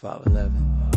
511.